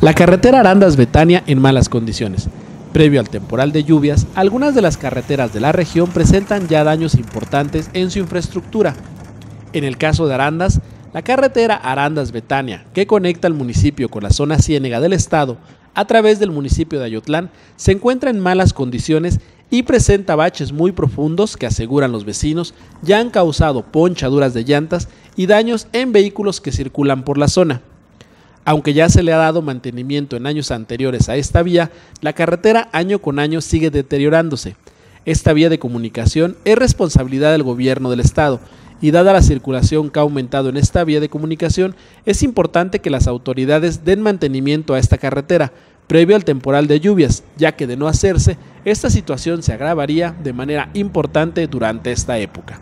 La carretera Arandas-Betania en malas condiciones. Previo al temporal de lluvias, algunas de las carreteras de la región presentan ya daños importantes en su infraestructura. En el caso de Arandas, la carretera Arandas-Betania, que conecta el municipio con la zona ciénega del estado a través del municipio de Ayotlán, se encuentra en malas condiciones y presenta baches muy profundos que aseguran los vecinos ya han causado ponchaduras de llantas y daños en vehículos que circulan por la zona. Aunque ya se le ha dado mantenimiento en años anteriores a esta vía, la carretera año con año sigue deteriorándose. Esta vía de comunicación es responsabilidad del gobierno del estado y dada la circulación que ha aumentado en esta vía de comunicación, es importante que las autoridades den mantenimiento a esta carretera previo al temporal de lluvias, ya que de no hacerse, esta situación se agravaría de manera importante durante esta época.